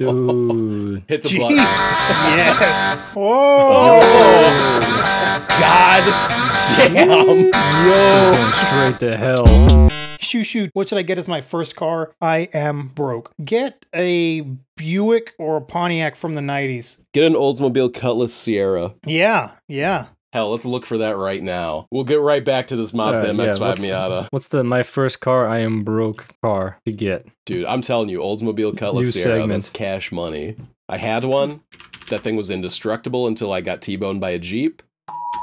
Dude. Hit the Gee. button. yes. Oh, Whoa. God damn. This thing's going straight to hell. Shoot, shoot. What should I get as my first car? I am broke. Get a Buick or a Pontiac from the 90s. Get an Oldsmobile Cutlass Ciera. Yeah, yeah. Hell, let's look for that right now. We'll get right back to this Mazda Uh, MX-5 what's- Miata. What's the my first car I am broke car to get? Dude, I'm telling you, Oldsmobile Cutlass New Ciera, segment. that's cash money. I had one. That thing was indestructible until I got T-boned by a Jeep.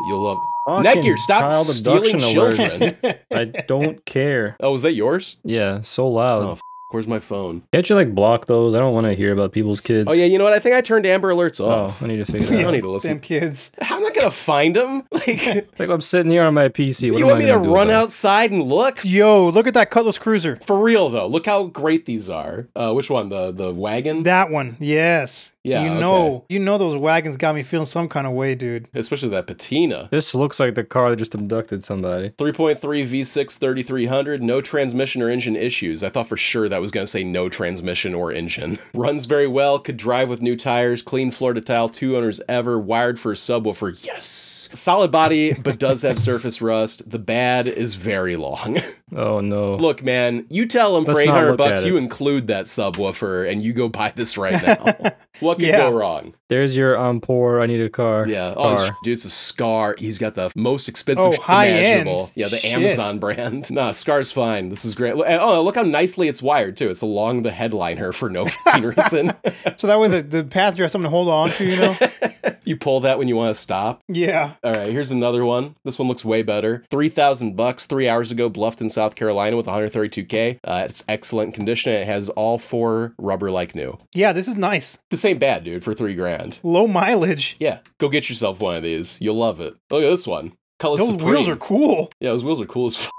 You'll love... Fucking Neckgear, stop child stealing abduction children. I don't care. Oh, was that yours? Yeah, so loud. Oh, f- where's my phone? Can't you like block those? I don't want to hear about people's kids. Oh, yeah, you know what? I think I turned Amber Alerts off. Oh, off. I need to figure I that don't out. need to listen. Them kids. I'm not gonna find them. Like, Like I'm sitting here on my PC. What you want me to run outside and look? Yo, look at that Cutlass Cruiser. For real though, look how great these are. Uh, which one? The the wagon? That one, yes. Yeah, You okay. know, you know those wagons got me feeling some kind of way, dude. Especially that patina. This looks like the car that just abducted somebody. 3.3 V6 3300, no transmission or engine issues. I thought for sure that was going to say no transmission or engine. Runs very well, could drive with new tires, clean floor to tile, two owners ever, wired for a subwoofer. Yes. Solid body, but does have surface rust. The bad is very long. Oh no. Look, man, you tell him for Let's not 800 bucks you include that subwoofer and you go buy this right now. what could Yeah. go wrong? There's your I'm poor. I need a car. Yeah. Oh, car. it's- dude, it's a Scar. He's got the most expensive Oh, high imaginable. end. Yeah, the Shit. Amazon brand. Nah, Scar's fine. This is great. Look- Oh, look how nicely it's wired too. It's along the headliner for no reason. So that way the, the passenger has something to hold on to, you know? You pull that when you want to stop. yeah. All right, here's another one. This one looks way better. Three thousand bucks three hours ago, Bluffton, South Carolina, with 132k. Uh, it's excellent condition. It has all four rubber like new. Yeah, this is nice. This ain't bad, dude. For three grand. Low mileage. Yeah, go get yourself one of these. You'll love it. Look at this one. Color Those Supreme. wheels are cool. Yeah, those wheels are cool as fuck.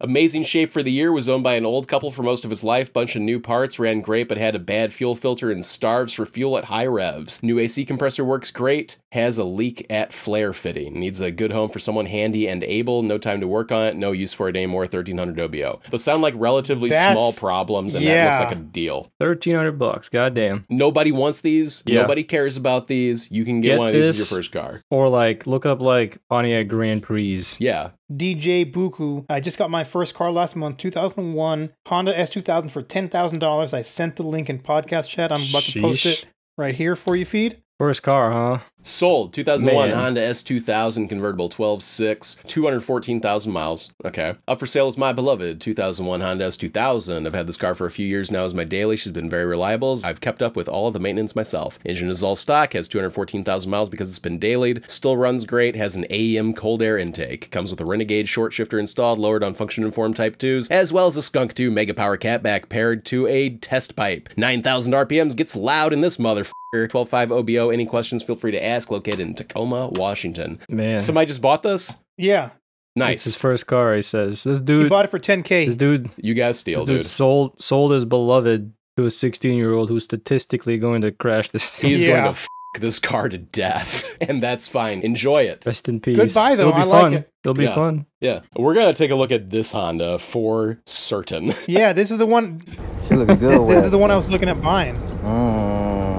Amazing shape for the year, was owned by an old couple for most of its life. Bunch of new parts, ran great, but had a bad fuel filter and starves for fuel at high revs. New AC compressor works great, has a leak at flare fitting. Needs a good home for someone handy and able. No time to work on it, no use for it anymore. 1300 OBO. Those sound like relatively That's- small problems, and that looks like a deal. Thirteen hundred bucks. Goddamn. Nobody wants these. Yeah. Nobody cares about these. You can get, Get one of these as this. your first car. Or like look up like Pontiac Grand Prix. Yeah. DJ Buku. I just got my first car last month, 2001 Honda S2000 for $10,000. I sent the link in podcast chat. I'm about to post it right here for you, feed. First car, huh? Sold 2001 Man. Honda S2000 convertible 12.6, 214,000 miles. Okay. Up for sale is my beloved 2001 Honda S2000. I've had this car for a few years now as my daily. She's been very reliable. I've kept up with all of the maintenance myself. Engine is all stock, has 214,000 miles because it's been dailied. Still runs great, has an AEM cold air intake. Comes with a Renegade short shifter installed, lowered on Function and Form Type 2s, as well as a Skunk 2 Mega Power catback paired to a test pipe. 9,000 RPMs gets loud in this motherfucker. 12.5 OBO. Any questions, feel free to ask. Located in Tacoma, Washington. Man. Somebody just bought this? Yeah. It's his first car, he says. This dude. He dude bought it for 10K. This dude You guys steal, this dude dude. sold sold his beloved to a sixteen year old who's statistically going to crash this thing. He's Yeah. going to f this car to death, and that's fine. Enjoy it. Rest in peace. Goodbye, though. It'll be I like fun. it. It'll be Yeah. fun. Yeah. We're going to take a look at this Honda for certain. Yeah, this is the one. She looks good. This, is the one I was looking at buying. Mm.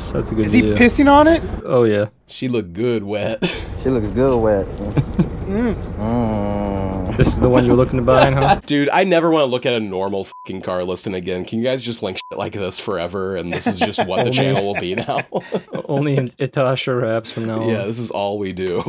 Yes, that's a good Is he pissing on it? oh yeah. She looked good wet. She looks good wet. Mm. Mm. This is the one you're looking to buy, huh? Dude, I never want to look at a normal fucking car listing again. Can you guys just link shit like this forever? And this is just what the channel will be now. Only in Itasha wraps from now on. yeah, this is all we do.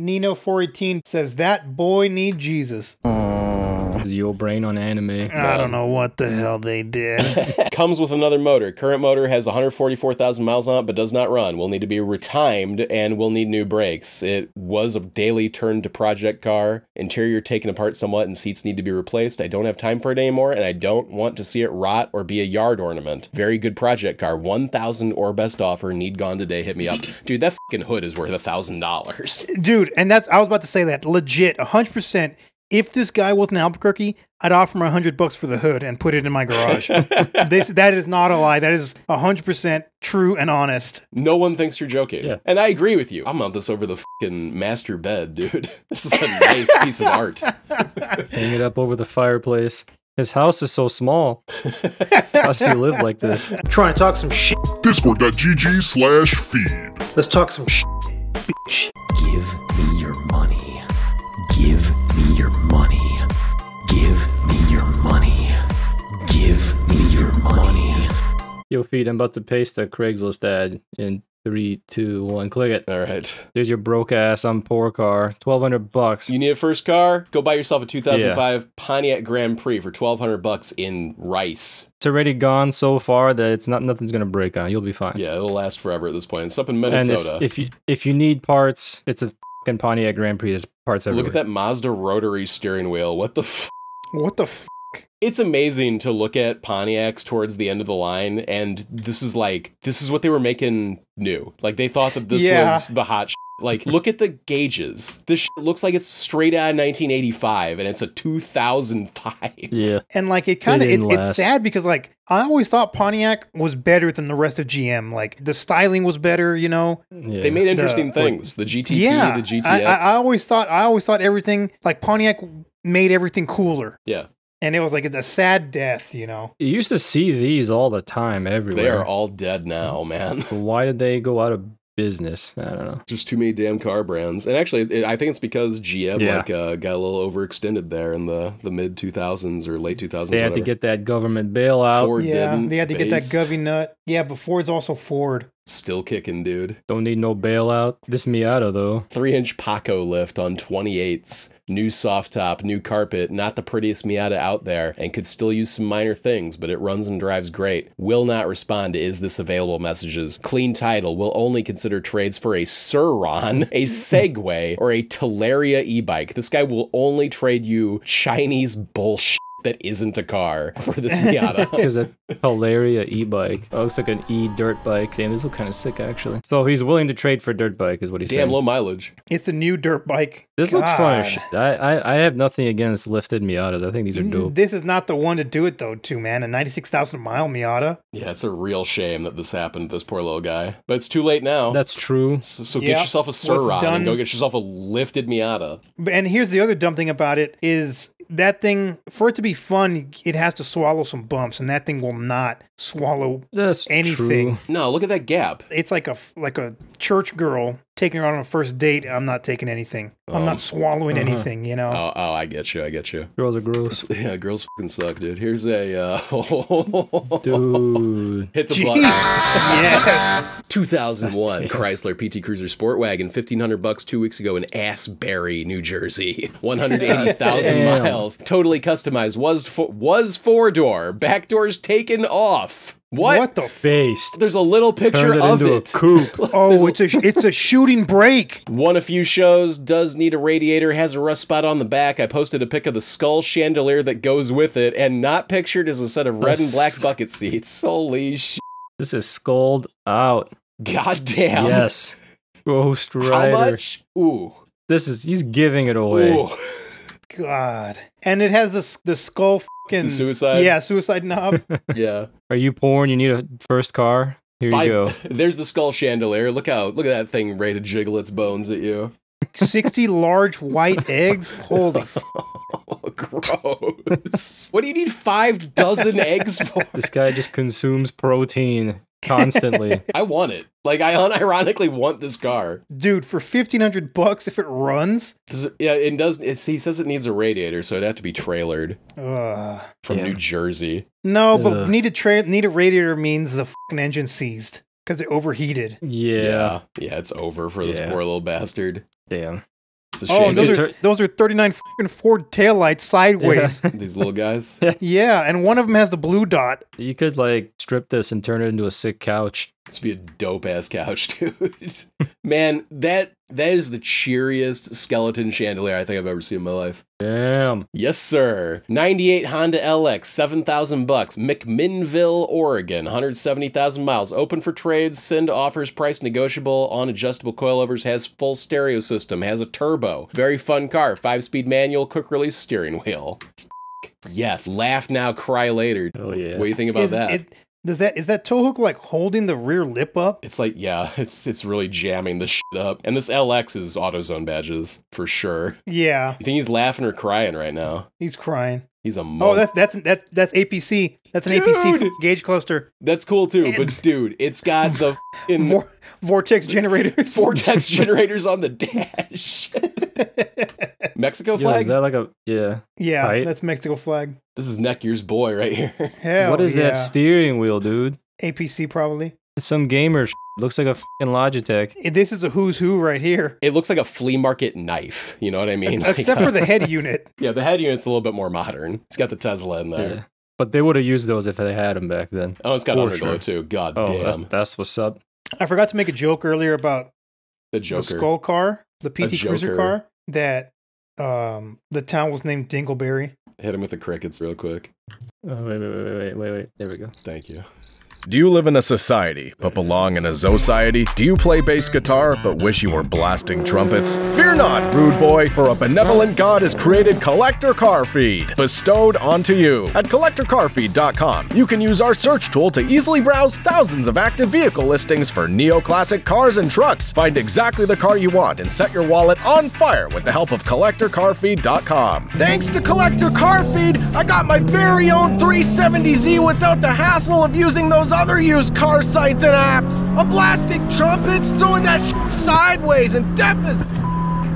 Nino418 says that boy need Jesus. Mm. Oh. Is your brain on anime? I don't know what the hell they did. Comes with another motor. Current motor has 144,000 miles on it, but does not run. Will need to be retimed and will need new brakes. It was a daily turn to project car. Interior taken apart somewhat and seats need to be replaced. I don't have time for it anymore and I don't want to see it rot or be a yard ornament. Very good project car. 1,000 or best offer. Need gone today. Hit me up. Dude, that fucking hood is worth a $1,000. Dude, and that's I was about to say that legit, hundred percent. If this guy wasn't Albuquerque, I'd offer him a hundred bucks for the hood and put it in my garage. this that is not a lie. That is hundred percent true and honest. No one thinks you're joking. Yeah. And I agree with you. I'm on this over the fucking master bed, dude. This is a nice piece of art. Hang it up over the fireplace. His house is so small. How does he live like this? I'm trying to talk some shit. Discord.gg slash feed. Let's talk some shit. bitch. Give me Yo, feed. I'm about to paste the Craigslist ad in three, two, one. Click it. All right. There's your broke ass on poor car. Twelve hundred bucks. You need a first car? Go buy yourself a 2005 Pontiac Grand Prix for 1200 bucks in rice. It's already gone so far that it's not nothing's gonna break on. You'll be fine. Yeah, it'll last forever at this point. It's up in And Minnesota. if, if you if you need parts, it's a fucking Pontiac Grand Prix. There's parts everywhere. Look at that Mazda rotary steering wheel. What the f- What the f? It's amazing to look at Pontiacs towards the end of the line and this is like this is what they were making new. Like they thought that this Yeah. was the hot sh- like look at the gauges. This sh- looks like it's straight out of 1985 and it's a 2005. Yeah. And like it kind of it, didn't it's sad because like I always thought Pontiac was better than the rest of GM. Like the styling was better, you know. yeah. They made interesting The- things. The GTP, yeah, the GTX. I, I, I always thought I always thought everything like Pontiac made everything cooler, yeah, and it was like it's a sad death, you know. You used to see these all the time everywhere. they are all dead now, man. Why did they go out of business? I don't know. Just too many damn car brands. And actually, it, I think it's because GM Yeah. like uh, got a little overextended there in the the mid 2000s or late 2000s. They had to get that government bailout. Ford yeah, didn't. they had to get that Based. Govy nut. Yeah, but Ford's also Ford. Still kicking, dude. Don't need no bailout. This Miata though. Three inch Paco lift on 28s. New soft top, new carpet. Not the prettiest Miata out there, and could still use some minor things, but it runs and drives great. Will not respond to is this available messages. Clean title. Will only consider trades for a Sur-Ron, a Segway, or a Talaria e bike. This guy will only trade you Chinese bullshit that isn't a car for this Miata. Is a Talaria e-bike. Oh, looks like an e-dirt bike. Damn, this looks kind of sick actually. So he's willing to trade for dirt bike, is what he's Damn saying. low mileage. It's the new dirt bike. This looks fun as shit. I, I I have nothing against lifted Miatas. I think these are mm, dope. This is not the one to do it though, too, man. A ninety-six thousand mile Miata. Yeah, it's a real shame that this happened to this poor little guy. But it's too late now. That's true. so, so Yeah. get yourself a What's Sur-Ron done- and go get yourself a lifted Miata. And here's the other dumb thing about it is that thing for it to be fun, it has to swallow some bumps, and that thing will not swallow. That's Anything. true. No, look at that gap. It's like a like a church girl taking her out on a first date. I'm not taking anything. I'm Um, not swallowing uh-huh. anything. You know. Oh, oh, I get you. I get you. Girls are gross. Yeah, girls fucking suck, dude. Here's a uh, Dude. hit the Gee. button. yes. 2001 Chrysler PT Cruiser Sport Wagon, 1500 bucks two weeks ago in Asbury, New Jersey. 180,000 miles. Totally customized. Was fo- was four door. Back doors taken off. What? What, the? F- Based. There's a little picture it of into a it. oh, it's a it's a shooting brake. Won a few shows, does need a radiator, has a rust spot on the back. I posted a pic of the skull chandelier that goes with it, and not pictured is a set of red and black bucket seats. Holy sh! This is skulled out. God damn. Yes. Ghost How Rider. much? Ooh. This is he's giving it away. Ooh. God. And it has this the skull fucking The suicide? Yeah, suicide knob. Yeah. Are you poor and you need a first car? Here you go. There's the skull chandelier. Look out. Look at that thing ready to jiggle its bones at you. Sixty large white eggs. Holy. F- Oh, gross. what do you need five dozen eggs for? This guy just consumes protein constantly. I want it. Like, I unironically want this car. Dude, for fifteen hundred bucks, if it runs. Does it, yeah, it does. It's, he says it needs a radiator, so it'd have to be trailered Uh, from Yeah. New Jersey. no, but Ugh. need a tra- need a radiator means the fucking engine seized because it overheated. yeah. Yeah. Yeah, it's over for this Yeah. poor little bastard. Damn. It's a Oh, shame. and those are those are thirty nine fucking Ford taillights sideways. Yeah. These little guys. Yeah, and one of them has the blue dot. You could like strip this and turn it into a sick couch. This would be a dope ass couch, dude. Man, that that is the cheeriest skeleton chandelier I think I've ever seen in my life. Damn. Yes, sir. 98 Honda LX, 7,000 bucks. McMinnville, Oregon, 170,000 miles. Open for trades. Send offers. Price negotiable. On adjustable coilovers. Has full stereo system. Has a turbo. Very fun car. Five speed manual. Quick release steering wheel. Yes. Laugh now, cry later. Oh yeah. What do you think about Is that? it- does that is that tow hook like holding the rear lip up? It's like, yeah, it's it's really jamming the shit up. And this LX is AutoZone badges for sure. Yeah, You think he's laughing or crying right now? he's crying. He's a Oh, monk. that's that's that that's APC. That's an APC gauge cluster. That's cool too. But dude, it's got the in Vor- vortex generators. vortex generators on the dash. Mexico Yo, flag. is that like a yeah? yeah, Right. that's Mexico flag. this is Neckyear's boy right here. Hell what is yeah. that steering wheel, dude? APC probably. It's some gamer. Sh- looks like a fucking Logitech. This is a who's who right here. It looks like a flea market knife. You know what I mean? Like, Except for the head unit. yeah, the head unit's a little bit more modern. It's got the Tesla in there. Yeah. But they would have used those if they had them back then. Oh, it's got For underglow sure. too. God Oh, damn, that's, that's what's up. I forgot to make a joke earlier about the the skull car, the PT Cruiser car, that um the town was named Dingleberry. Hit him with the crickets real quick. Oh, wait, wait, wait, wait, wait, wait. There we go. Thank you. Do you live in a society but belong in a society? Do you play bass guitar but wish you were blasting trumpets? Fear not, rude boy, for a benevolent God has created Collector Car Feed, bestowed onto you. At collectorcarfeed.com, you can use our search tool to easily browse thousands of active vehicle listings for neoclassic cars and trucks. Find exactly the car you want and set your wallet on fire with the help of collectorcarfeed.com. Thanks to Collector Car Feed, I got my very own 370Z without the hassle of using those other used car sites and apps. I'm blasting trumpets, throwing that sideways and deaf as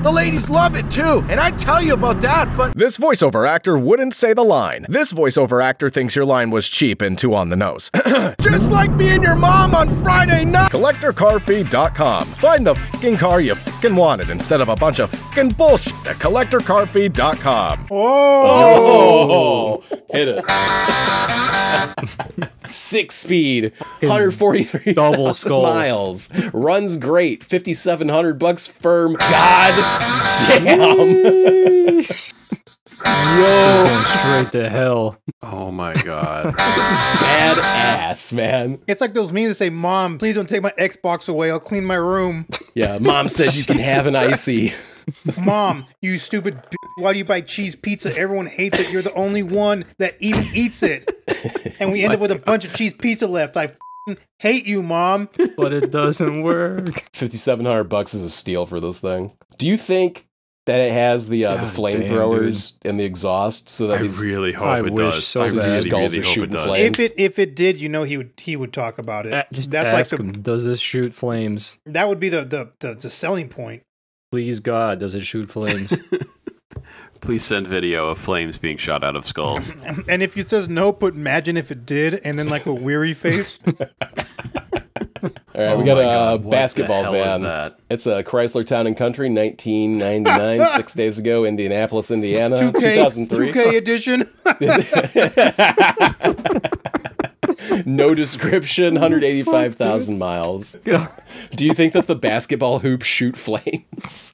the ladies love it too, and I tell you about that, but. This voiceover actor wouldn't say the line. This voiceover actor thinks your line was cheap and too on the nose. Just like me and your mom on Friday night. CollectorCarFeed.com. Find the fucking car you fucking wanted instead of a bunch of fucking bullshit at CollectorCarFeed.com. Oh, Oh, hit it. Six speed, 143 Double skulls. miles. Runs great. 5700 bucks firm. God damn. This is going straight to hell. Oh my god. This is badass, man. it's like those memes that say, "Mom, please don't take my Xbox away. I'll clean my room." Yeah, mom said you can have an icy. Mom, you stupid. B- why do you buy cheese pizza? Everyone hates it. You're the only one that even eats it, and we end up with a bunch of cheese pizza left. I f***ing hate you, Mom. But it doesn't work. 5700 bucks is a steal for this thing. Do you think that it has the uh, the flamethrowers and the exhaust so that I these really hope I it wish does. so I bad. really, really hope it does. flames. If it if it did, you know he would he would talk about it. Uh, Just That's ask like the, him, does this shoot flames? that would be the, the the the selling point. Please God, does it shoot flames? Please send video of flames being shot out of skulls. And if he says no, put imagine if it did, and then like a weary face. All right, we Oh got a God, what the basketball hell is van. that? It's a Chrysler Town and Country, 1999, six days ago, Indianapolis, Indiana, 2K 2003. 2K edition. no description, 185,000 miles. Do you think that the basketball hoops shoot flames?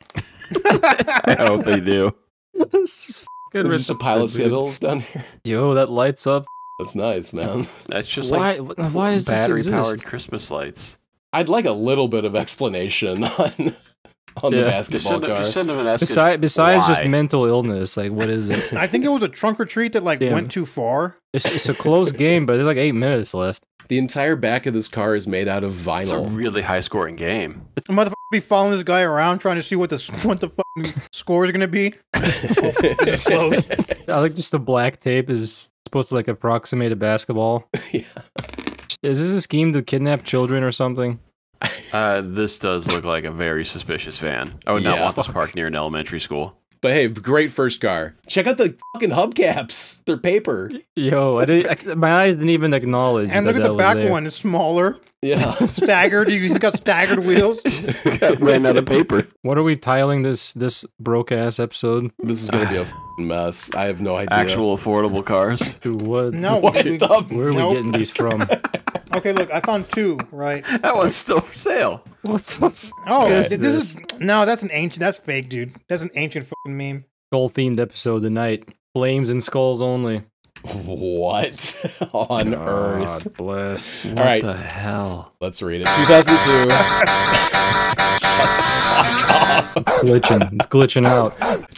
I hope they do. this is fucking There's just a pile of. Skittles down here. Yo, that lights up. That's nice, man. That's just Why? like why does this battery exist? powered Christmas lights. I'd like a little bit of explanation on on the Yeah. Just basketball send, car. just send them an escort. Besides, besides just mental illness, like what is it? I think it was a trunk or treat that like Damn. went too far. It's, it's a close game, but there's like eight minutes left. The entire back of this car is made out of vinyl. It's a really high scoring game. The motherfucker be following this guy around trying to see what the what the fucking score is gonna be. Slow. I like just the black tape is supposed to like approximate a basketball. Yeah. Is this a scheme to kidnap children or something? Uh, this does look like a very suspicious van. I would not want this parked near an elementary school. But hey, great first car. Check out the fucking hubcaps. They're paper. Yo, I didn't, my eyes didn't even acknowledge. And that look at that the back there. one; it's smaller, Yeah. staggered. He's got staggered wheels. Ran out of paper. What are we tiling this this broke ass episode? this is gonna be a fucking mess. I have no idea. Actual affordable cars. To what? No, What we- the Where are Nope. we getting these from? Okay, look, I found two. Right. That one's still for sale. What the f- Oh, is this, is no, that's an ancient. That's fake, dude. That's an ancient fucking meme. skull themed episode tonight? Flames and skulls only. What on earth? God bless. What All right. the hell? Let's read it. 2002. Shut the fuck up. glitching. It's glitching out.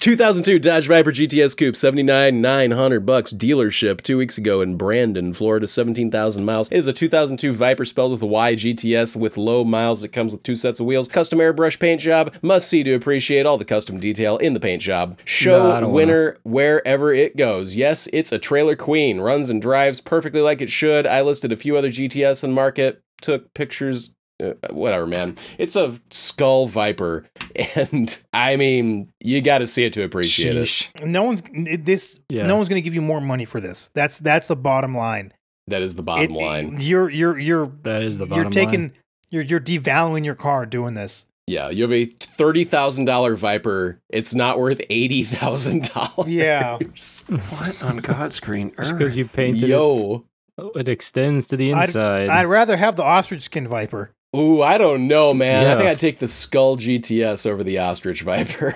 2002 Dodge Viper GTS Coupe, 79 900 bucks dealership two weeks ago in Brandon, Florida, 17,000 miles. It is a 2002 Viper spelled with a Y GTS with low miles. It comes with two sets of wheels, custom airbrush paint job. Must see to appreciate all the custom detail in the paint job. Show No, winner wherever it goes. Yes, it's a trailer queen. Runs and drives perfectly like it should. I listed a few other GTS in market, took pictures. Uh, whatever, man. It's a skull viper, and I mean, you got to see it to appreciate it. No one's this. Yeah. No one's going to give you more money for this. That's that's the bottom line. That is the bottom It- line. You're you're you're That is the bottom you're taking line. you're you're devaluing your car doing this. Yeah, you have a thirty thousand dollar viper. It's not worth eighty thousand dollars. Yeah. What on God's green earth? Just because you painted it, Yo. oh, it extends to the I'd- inside. I'd rather have the ostrich skin viper. Ooh, I don't know, man. I think I'd take the Skull GTS over the Ostrich Viper.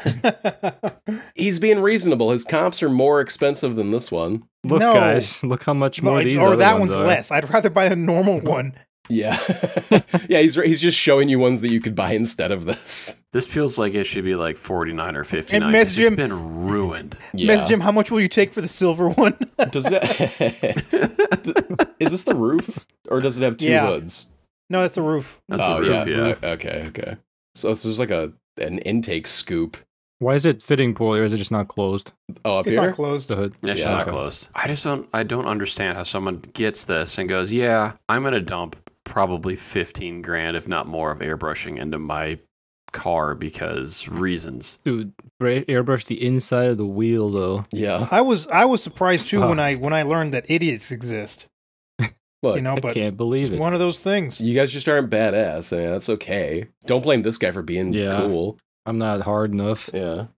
He's being reasonable. His comps are more expensive than this one. look, No. guys, look how much more No, these or other that ones one's are. less. I'd rather buy a normal one. Yeah, yeah. He's he's just showing you ones that you could buy instead of this. This feels like it should be like 49 or 59. Miss 'cause Jim- It's been ruined. Yeah. Miss Jim, how much will you take for the silver one? Does that is this the roof or does it have two Yeah. hoods? No, that's the roof. That's oh the roof, yeah. yeah. O- Okay. Okay. So it's just like a an intake scoop. Why is it fitting poorly, or is it just not closed? Oh, up It's here. not closed. The hood. Yeah, she's Yeah. not Okay. closed. I just don't. I don't understand how someone gets this and goes, "Yeah, I'm gonna dump probably 15 grand, if not more, of airbrushing into my car because reasons." Dude, airbrush the inside of the wheel though. yeah. I was I was surprised too when I when I learned that idiots exist. Look, You know, I but can't believe it's it. one of those things. you guys just aren't badass. I mean, that's okay. Don't blame this guy for being Yeah. cool. I'm not hard enough. Yeah.